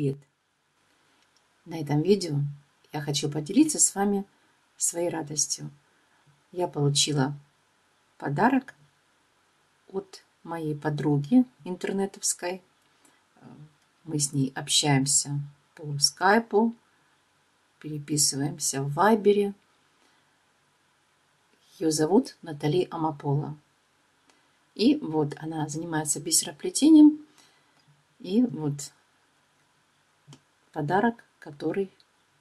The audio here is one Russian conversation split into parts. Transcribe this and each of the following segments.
Привет! На этом видео я хочу поделиться с вами своей радостью. Я получила подарок от моей подруги интернетовской. Мы с ней общаемся по скайпу, переписываемся в вайбере. Ее зовут Натали Амапола. И вот она занимается бисероплетением. И вот подарок, который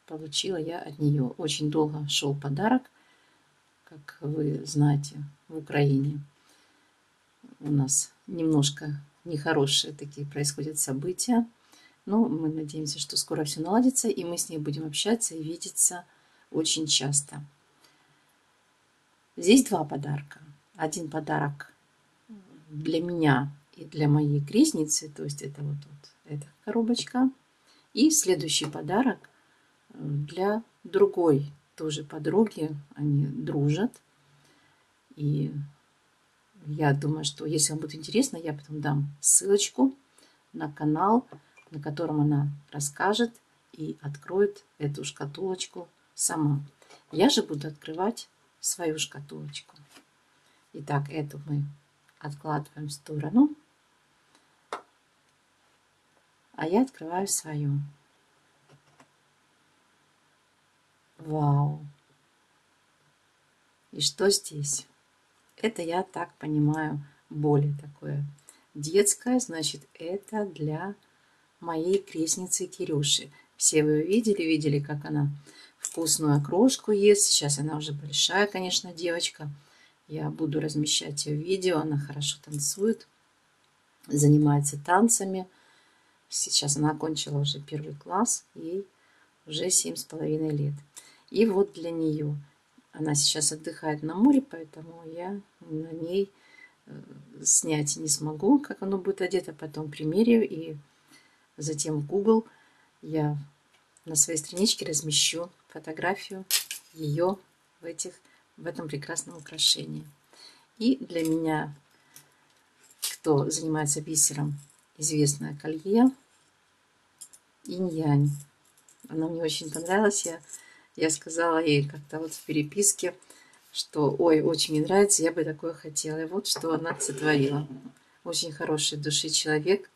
получила я от нее. Очень долго шел подарок, как вы знаете, в Украине. У нас немножко нехорошие такие происходят события. Но мы надеемся, что скоро все наладится, и мы с ней будем общаться и видеться очень часто. Здесь два подарка. Один подарок для меня и для моей крестницы, то есть это вот, вот эта коробочка – и следующий подарок э, для другой тоже подруги. Они дружат. И я думаю, что если вам будет интересно, я потом дам ссылочку на канал, на котором она расскажет и откроет эту шкатулочку сама. Я же буду открывать свою шкатулочку. Итак, эту мы откладываем в сторону а я открываю свою. Вау! И что здесь? Это, я так понимаю, более такое детское, значит, это для моей крестницы Кирюши. Все вы видели, видели, как она вкусную окрошку ест. Сейчас она уже большая, конечно, девочка. Я буду размещать ее видео. Она хорошо танцует, занимается танцами. Сейчас она окончила уже первый класс, ей уже семь с половиной лет. И вот для нее. Она сейчас отдыхает на море, поэтому я на ней э, снять не смогу, как оно будет одето. Потом примерю и затем в Google я на своей страничке размещу фотографию ее в, этих, в этом прекрасном украшении. И для меня, кто занимается бисером, известное колье инь-янь. Оно мне очень понравилось. Я, я сказала ей как-то вот в переписке, что ой, очень мне нравится, я бы такое хотела. И вот что она сотворила. Очень хороший души человек.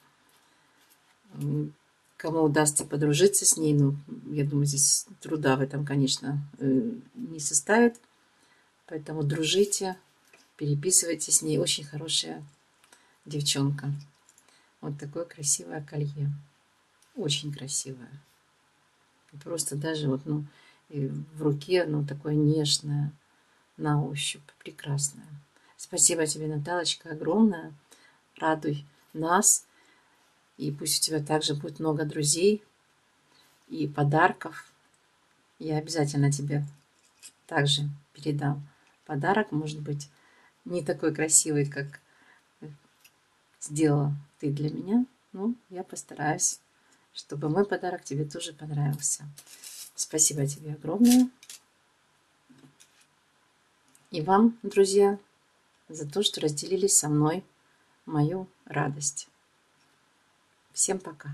Кому удастся подружиться с ней, ну, я думаю, здесь труда в этом, конечно, э, не составит. Поэтому дружите, переписывайтесь с ней. Очень хорошая девчонка. Вот такое красивое колье. Очень красивое. просто даже вот, ну, в руке, ну, такое нежное, на ощупь, прекрасное. Спасибо тебе, Наталочка, огромное. Радуй нас. И пусть у тебя также будет много друзей и подарков. Я обязательно тебе также передам подарок. Может быть, не такой красивый, как сделала ты для меня. Ну, я постараюсь, чтобы мой подарок тебе тоже понравился. Спасибо тебе огромное. И вам, друзья, за то, что разделили со мной мою радость. Всем пока.